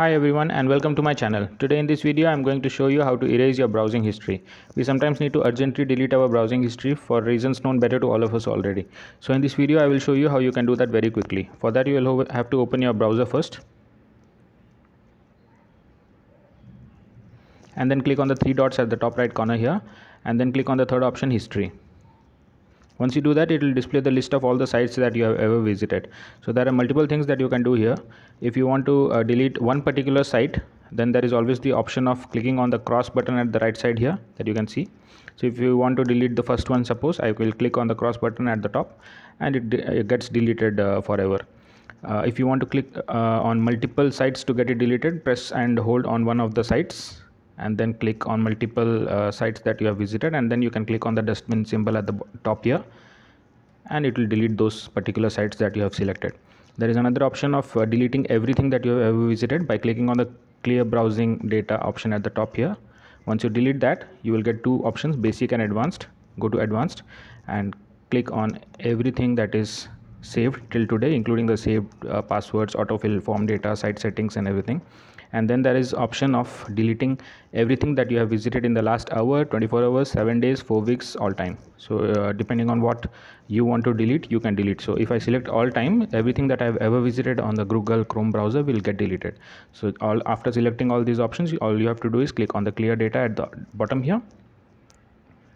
Hi everyone and welcome to my channel. Today in this video I am going to show you how to erase your browsing history. We sometimes need to urgently delete our browsing history for reasons known better to all of us already. So in this video I will show you how you can do that very quickly. For that you will have to open your browser first. And then click on the three dots at the top right corner here and then click on the third option history once you do that it will display the list of all the sites that you have ever visited. So there are multiple things that you can do here. If you want to uh, delete one particular site then there is always the option of clicking on the cross button at the right side here that you can see. So if you want to delete the first one suppose i will click on the cross button at the top and it, it gets deleted uh, forever. Uh, if you want to click uh, on multiple sites to get it deleted press and hold on one of the sites and then click on multiple uh, sites that you have visited and then you can click on the dustbin symbol at the top here and it will delete those particular sites that you have selected. There is another option of uh, deleting everything that you have ever visited by clicking on the clear browsing data option at the top here. Once you delete that you will get two options basic and advanced. Go to advanced and click on everything that is saved till today including the saved uh, passwords autofill form data site settings and everything. And then there is option of deleting everything that you have visited in the last hour 24 hours 7 days 4 weeks all time. So uh, depending on what you want to delete you can delete. So if i select all time everything that i've ever visited on the google chrome browser will get deleted. So all after selecting all these options all you have to do is click on the clear data at the bottom here.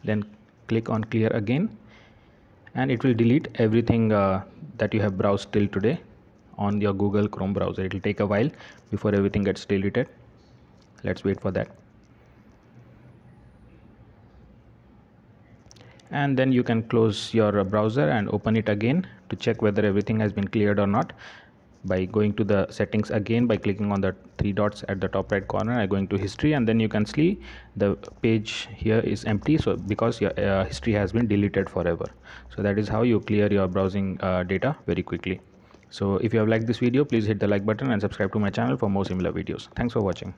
Then click on clear again and it will delete everything uh, that you have browsed till today on your google chrome browser. It will take a while before everything gets deleted. Let's wait for that. And then you can close your browser and open it again to check whether everything has been cleared or not by going to the settings again by clicking on the three dots at the top right corner. And going to history and then you can see the page here is empty. So because your uh, history has been deleted forever. So that is how you clear your browsing uh, data very quickly. So if you have liked this video please hit the like button and subscribe to my channel for more similar videos. Thanks for watching